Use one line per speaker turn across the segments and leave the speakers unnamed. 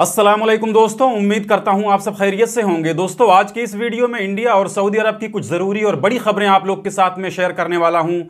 अस्सलाम वालेकुम दोस्तों, उम्मीद करता हूँ आप सब खैरियत से होंगे। दोस्तों, आज की इस वीडियो में इंडिया और सऊदी अरब की कुछ ज़रूरी और बड़ी खबरें आप लोग के साथ में शेयर करने वाला हूँ।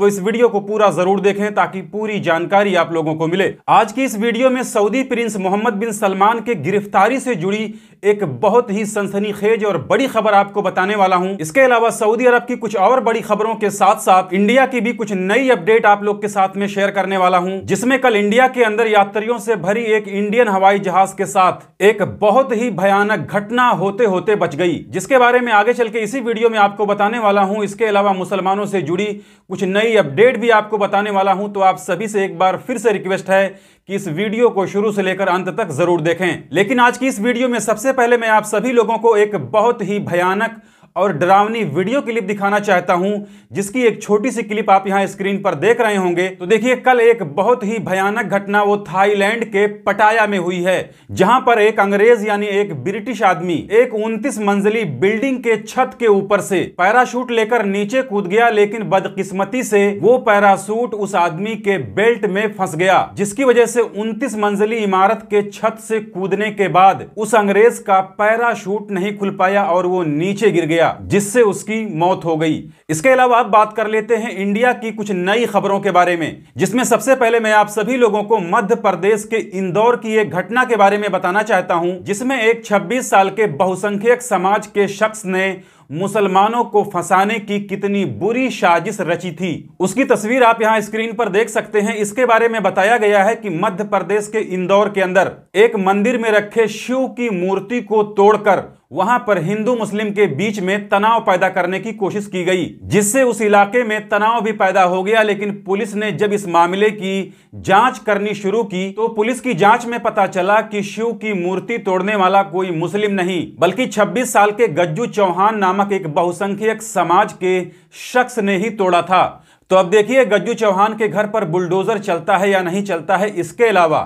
तो इस वीडियो को पूरा ज़रूर देखें ताकि पूरी जानकारी आप लोगों को मिले। आज की इस वीडियो में Saudi prince Mohammed bin Salman के गिरफ्तारी से जुड़ी एक बहुत ही सनसनीखेज और बड़ी खबर आपको बताने वाला हूँ। इसके अलावा सऊदी अरब की कुछ और बड़ी खबरों के साथ साथ इंडिया की भी कुछ नई अपडेट आप लोग के साथ में शेयर करने वाला हूँ, जिसमें कल इंडिया के अंदर यात्रियों से भरी एक इंडियन हवाई जहाज़ के साथ एक बहुत ही भयानक घटना होते होते बच गई, जिसके बारे में आगे चल के इसी वीडियो में आपको बताने वाला हूँ। इसके अलावा मुसलमानों से जुड़ी कुछ नई अपडेट भी आपको बताने वाला हूँ तो आप सभी से एक बार फिर से रिक्वेस्ट है कि इस वीडियो को शुरू से लेकर अंत तक ज़रूर देखें। लेकिन आज की इस वीडियो में सबसे पहले मैं आप सभी लोगों को एक बहुत ही भयानक और डरावनी वीडियो क्लिप दिखाना चाहता हूँ, जिसकी एक छोटी सी क्लिप आप यहाँ स्क्रीन पर देख रहे होंगे। तो देखिए, कल एक बहुत ही भयानक घटना वो थाईलैंड के पटाया में हुई है, जहाँ पर एक अंग्रेज़ यानी एक ब्रिटिश आदमी एक उनतीस मंजिली बिल्डिंग के छत के ऊपर से पैराशूट लेकर नीचे कूद गया, लेकिन बदकिस्मती से वो पैराशूट उस आदमी के बेल्ट में फंस गया, जिसकी वजह से उनतीस मंजिली इमारत के छत से कूदने के बाद उस अंग्रेज़ का पैराशूट नहीं खुल पाया और वो नीचे गिर गया। गया जिससे उसकी मौत हो गई। इसके अलावा अब बात कर लेते हैं इंडिया की कुछ नई खबरों के बारे में, जिसमें सबसे पहले मैं आप सभी लोगों को मध्य प्रदेश के इंदौर की एक घटना के बारे में बताना चाहता हूँ, जिसमें एक 26 साल के बहुसंख्यक समाज के शख्स ने मुसलमानों को फंसाने की कितनी बुरी साजिश रची थी। उसकी तस्वीर आप यहाँ स्क्रीन पर देख सकते हैं। इसके बारे में बताया गया है कि मध्य प्रदेश के इंदौर के अंदर एक मंदिर में रखे शिव की मूर्ति को तोड़कर वहाँ पर हिंदू मुस्लिम के बीच में तनाव पैदा करने की कोशिश की गई, जिससे उस इलाके में तनाव भी पैदा हो गया, लेकिन पुलिस ने जब इस मामले की जाँच करनी शुरू की तो पुलिस की जाँच में पता चला कि शिव की मूर्ति तोड़ने वाला कोई मुस्लिम नहीं, बल्कि 26 साल के गज्जू चौहान नामक एक बहुसंख्यक समाज के शख्स ने ही तोड़ा था। तो अब देखिए, गज्जू चौहान के घर पर बुलडोजर चलता है या नहीं चलता है, इसके अलावा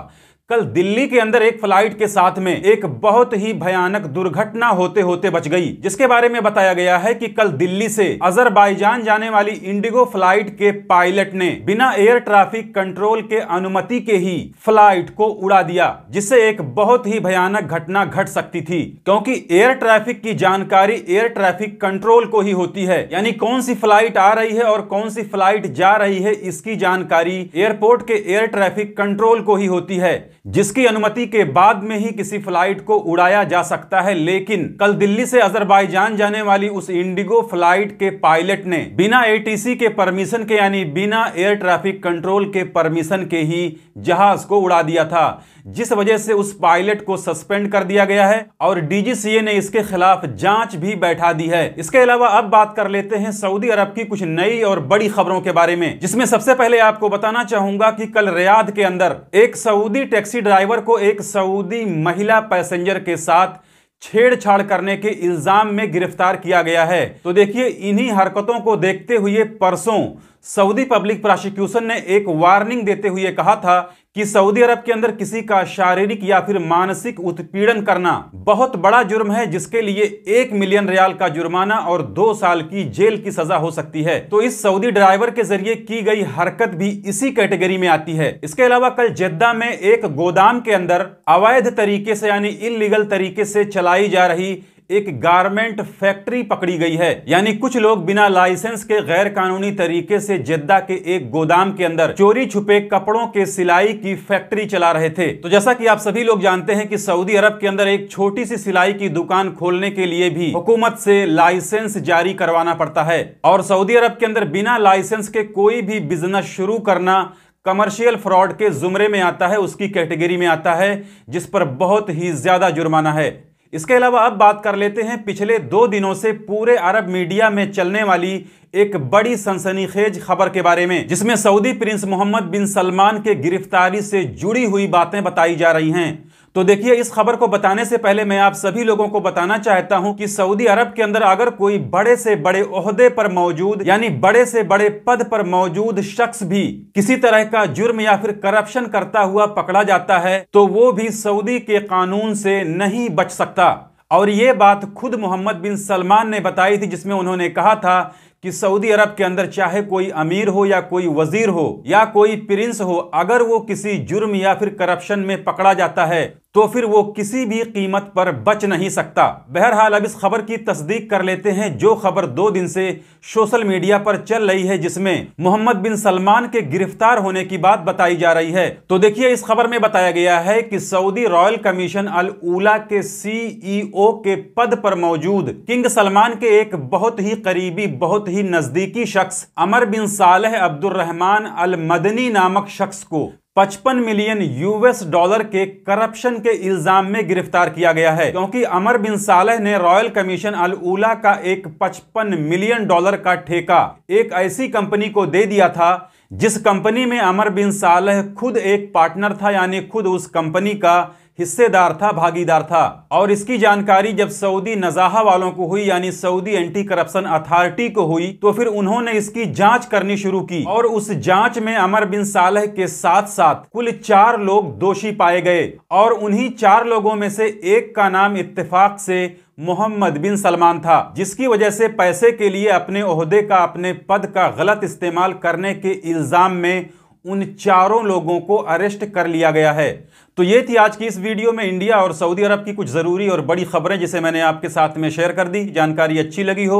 कल दिल्ली के अंदर एक फ़्लाइट के साथ में एक बहुत ही भयानक दुर्घटना होते होते बच गई, जिसके बारे में बताया गया है कि कल दिल्ली से अजरबैजान जाने वाली इंडिगो फ़्लाइट के पायलट ने बिना एयर ट्रैफ़िक कंट्रोल के अनुमति के ही फ़्लाइट को उड़ा दिया, जिससे एक बहुत ही भयानक घटना घट सकती थी। क्योंकि एयर ट्रैफ़िक की जानकारी एयर ट्रैफ़िक कंट्रोल को ही होती है, यानी कौन सी फ़्लाइट आ रही है और कौन सी फ़्लाइट जा रही है, इसकी जानकारी एयरपोर्ट के एयर ट्रैफ़िक कंट्रोल को ही होती है। जिसकी अनुमति के बाद में ही किसी फ़्लाइट को उड़ाया जा सकता है, लेकिन कल दिल्ली से अजरबैजान जाने वाली उस इंडिगो फ़्लाइट के पायलट ने बिना एटीसी के परमिशन के, यानी बिना एयर ट्रैफ़िक कंट्रोल के परमिशन के ही जहाज़ को उड़ा दिया था, जिस वजह से उस पायलट को सस्पेंड कर दिया गया है और डीजीसीए ने इसके खिलाफ जाँच भी बैठा दी है। इसके अलावा अब बात कर लेते हैं सऊदी अरब की कुछ नई और बड़ी खबरों के बारे में, जिसमें सबसे पहले आपको बताना चाहूँगा कि कल रियाद के अंदर एक सऊदी टैक्सी ड्राइवर को एक सऊदी महिला पैसेंजर के साथ छेड़छाड़ करने के इल्ज़ाम में गिरफ़्तार किया गया है। तो देखिए, इन्हीं हरकतों को देखते हुए परसों सऊदी पब्लिक प्रोसिक्यूशन ने एक वार्निंग देते हुए कहा था कि सऊदी अरब के अंदर किसी का शारीरिक या फिर मानसिक उत्पीड़न करना बहुत बड़ा जुर्म है, जिसके लिए एक मिलियन रियाल का जुर्माना और दो साल की जेल की सजा हो सकती है। तो इस सऊदी ड्राइवर के ज़रिए की गई हरकत भी इसी कैटेगरी में आती है। इसके अलावा कल जेद्दा में एक गोदाम के अंदर अवैध तरीके से, यानी इलीगल तरीके से चलाई जा रही एक गारमेंट फैक्ट्री पकड़ी गई है। यानी कुछ लोग बिना लाइसेंस के गैर कानूनी तरीके से जेद्दा के एक गोदाम के अंदर चोरी छुपे कपड़ों के सिलाई की फैक्ट्री चला रहे थे। तो जैसा कि आप सभी लोग जानते हैं कि सऊदी अरब के अंदर एक छोटी सी सिलाई की दुकान खोलने के लिए भी हुकूमत से लाइसेंस जारी करवाना पड़ता है। और सऊदी अरब के अंदर बिना लाइसेंस के कोई भी बिज़नेस शुरू करना कमर्शियल फ्रॉड के जुमरे में आता है, उसकी कैटेगरी में आता है, जिस पर बहुत ही ज़्यादा जुर्माना है। इसके अलावा अब बात कर लेते हैं पिछले दो दिनों से पूरे अरब मीडिया में चलने वाली एक बड़ी सनसनीखेज खबर के बारे में, जिसमें Saudi prince Mohammed bin Salman के गिरफ्तारी से जुड़ी हुई बातें बताई जा रही हैं। तो देखिए, इस खबर को बताने से पहले मैं आप सभी लोगों को बताना चाहता हूँ कि सऊदी अरब के अंदर अगर कोई बड़े से बड़े ओहदे पर मौजूद, यानी बड़े से बड़े पद पर मौजूद शख्स भी किसी तरह का जुर्म या फिर करप्शन करता हुआ पकड़ा जाता है तो वो भी सऊदी के कानून से नहीं बच सकता। और ये बात खुद मोहम्मद बिन सलमान ने बताई थी, जिसमें उन्होंने कहा था कि सऊदी अरब के अंदर चाहे कोई अमीर हो या कोई वज़ीर हो या कोई प्रिंस हो, अगर वो किसी जुर्म या फिर करप्शन में पकड़ा जाता है तो फिर वो किसी भी कीमत पर बच नहीं सकता। बहरहाल, अब इस खबर की तस्दीक कर लेते हैं जो खबर दो दिन से सोशल मीडिया पर चल रही है, जिसमें मोहम्मद बिन सलमान के गिरफ़्तार होने की बात बताई जा रही है। तो देखिए, इस खबर में बताया गया है कि सऊदी रॉयल कमीशन अल उला के सीईओ के पद पर मौजूद किंग सलमान के एक बहुत ही करीबी, बहुत ही नजदीकी शख्स अमर बिन सालह अब्दुलरहमान अल मदनी नामक शख्स को 55 मिलियन यूएस डॉलर के करप्शन के इल्ज़ाम में गिरफ़्तार किया गया है, क्योंकि अमर बिन सालह ने रॉयल कमीशन अल उला का एक 55 मिलियन डॉलर का ठेका एक ऐसी कंपनी को दे दिया था, जिस कंपनी में अमर बिन सालह खुद एक पार्टनर था, यानी खुद उस कंपनी का हिस्सेदार था, भागीदार था। और इसकी जानकारी जब सऊदी नजाहा वालों को हुई, यानी सऊदी एंटी करप्शन अथॉरिटी को हुई तो फिर उन्होंने इसकी जाँच करनी शुरू की। और उस जाँच में अमर बिन सालह के साथ साथ कुल चार लोग दोषी पाए गए। और उन्हीं चार लोगों में से एक का नाम इत्तेफाक से मोहम्मद बिन सलमान था, जिसकी वजह से पैसे के लिए अपने ओहदे का, अपने पद का गलत इस्तेमाल करने के इल्ज़ाम में उन चारों लोगों को अरेस्ट कर लिया गया है। तो ये थी आज की इस वीडियो में इंडिया और सऊदी अरब की कुछ ज़रूरी और बड़ी खबरें जिसे मैंने आपके साथ में शेयर कर दी। जानकारी अच्छी लगी हो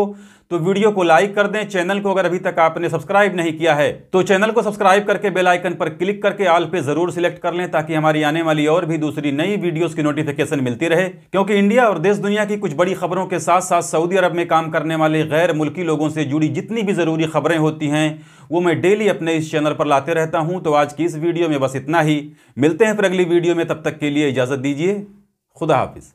तो वीडियो को लाइक कर दें। चैनल को अगर अभी तक आपने सब्सक्राइब नहीं किया है तो चैनल को सब्सक्राइब करके बेल आइकन पर क्लिक करके आल पे ज़रूर सिलेक्ट कर लें ताकि हमारी आने वाली और भी दूसरी नई वीडियोस की नोटिफिकेशन मिलती रहे। क्योंकि इंडिया और देश दुनिया की कुछ बड़ी खबरों के साथ साथ सऊदी अरब में काम करने वाले गैर मुल्की लोगों से जुड़ी जितनी भी ज़रूरी खबरें होती हैं, वो मैं डेली अपने इस चैनल पर लाते रहता हूँ। तो आज की इस वीडियो में बस इतना ही। मिलते हैं फिर अगली वीडियो में, तब तक के लिए इजाज़त दीजिए। खुदा हाफिज़।